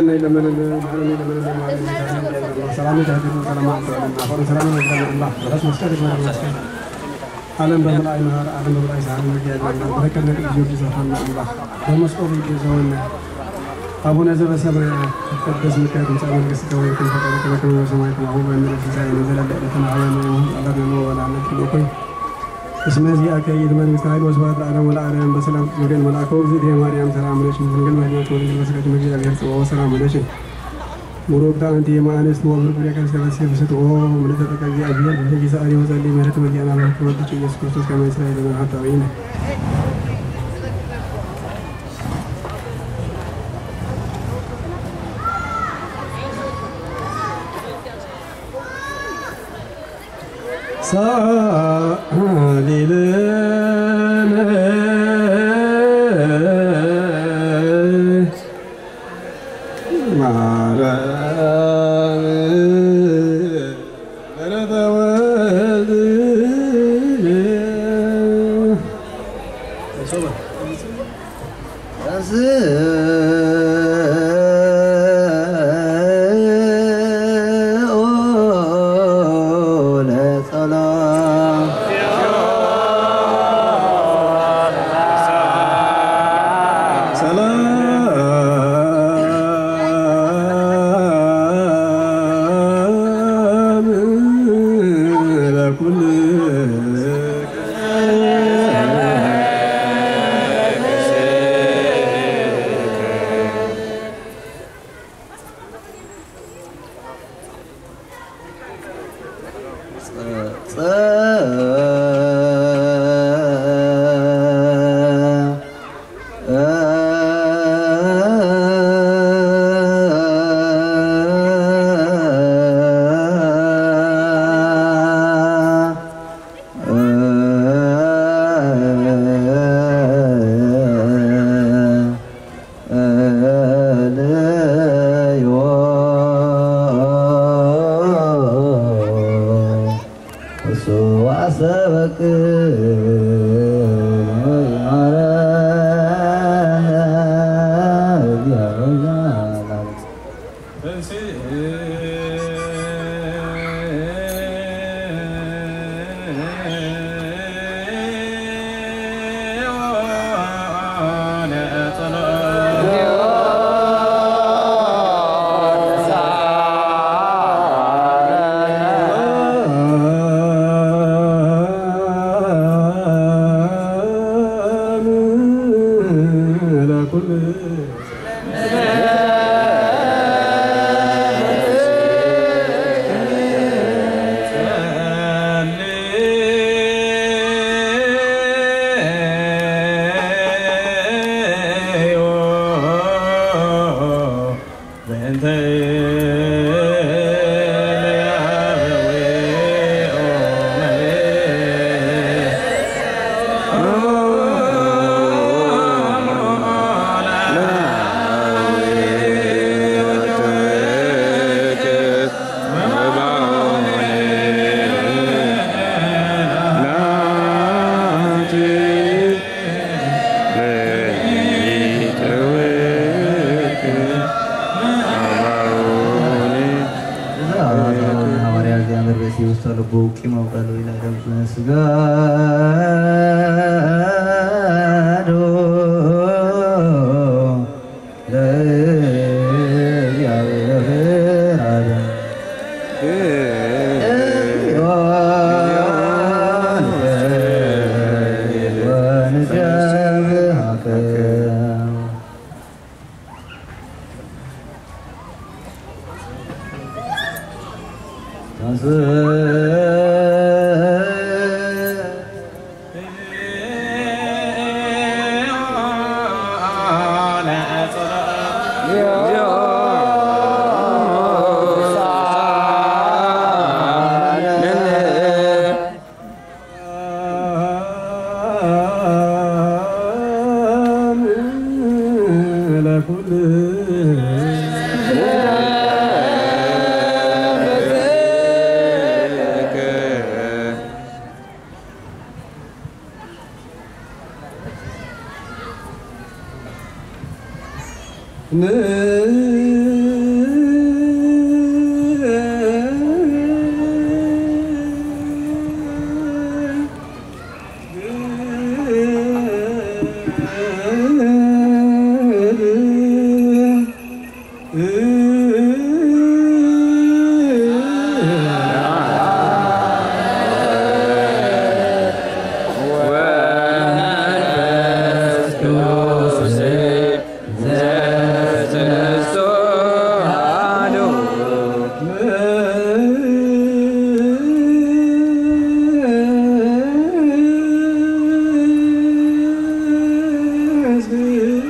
ini teman teman kemarin ini teman teman salam itu hati salam itu apa salam itu Allah terus mesti ada mana mesti alam bermula nahar alam bermula saham lagi ada mereka nanti jadi saham Allah dan masuk di zaman أبونا زب سبع قدس مكان سأل الكسكوي كل فترة كل كل سماء كل عوض من الفزاع نزل دائرة عوام الله نمو ولا نكل وكل እስመዚአከ ይድመን ምስራቅ ወስባት ለዓለም ወለዓለም በሰላም ትወልደን መልአከ ውእግዝእትየ ማርያም ሰላም ለሽን ድንግል ማርያም ትወልድ በስጋችን እግዚአብሔር ጽኦ ሰላም ለሽን ሙሮግታ አንቲ የማአንስት ወብር ኩሪያ ከሰበሲ ብስት ኦ ምለተጠቀ እግዚአብሔር በሕጊ ሰአሊ ወጸሊ ምህረት ወያና ባት ወልድች ኢየሱስ ክርስቶስ ከመ ይስራኤል መርሃታዊ ነው ሰ ile صلى 僕か村岡田のな田ですが。Müzik you.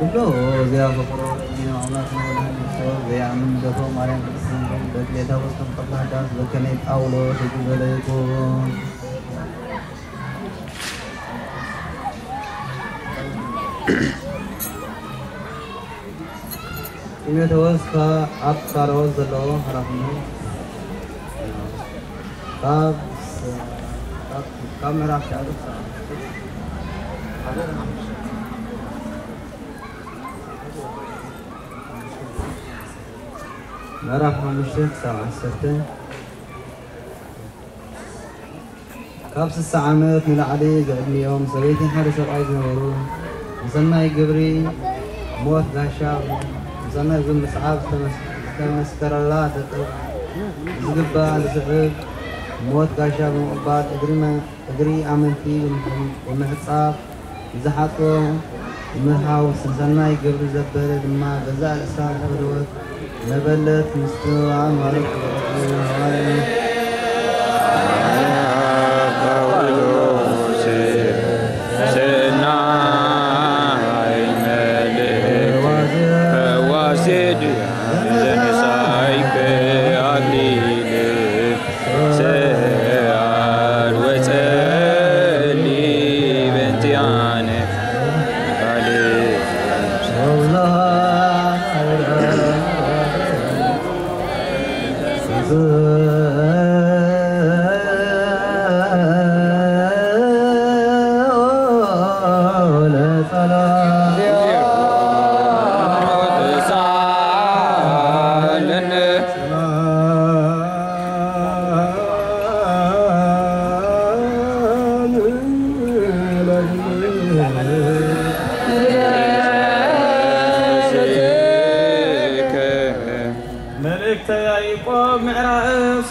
كله زيارة القرآن الذين أولاكم ولهم الصور زيارة من جفهم عليهم تسلمكم بجل يتوسكم قبل حتى أصدقكم أولو تجيب إليكم إذا توسك أكثر وزلو حرفنا طب طب كم راح تعرف هذا ምዕራፍ ሓሙሽተ ክሳብ ዓሰርተ ካብ ስሳ ዓመት ንላዕሊ ዝዕድሚኦም ሰበይትን ሓደ ሰብኣይ ዝነበሩ ንሰናይ ግብሪ ሞት ጋሻ ንሰናይ ብምስዓብ ዝተመስከረላ ጠጠው ዝግባእ ዝስዕብ ሞት ጋሻ ብምቕባል እግሪ ኣመንቲ ብምሕፃብ ዝሓጦ ምሃው ሰናይ ግብሪ ዘበለ ድማ ገዛ ርእሳ ዝፈለወት نبلت مستوى عمرك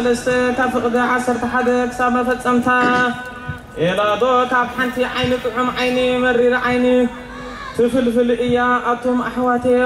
ሰለስተ ካብ ፍቕዲ ዓሰርተ ሓደ ክሳብ መፈፀምታ ኤላዶ ካብ ሓንቲ ዓይኒ ጥዑም ዓይኒ መሪር ዓይኒ ትፍልፍል እያ ኣቶም ኣሕዋተየ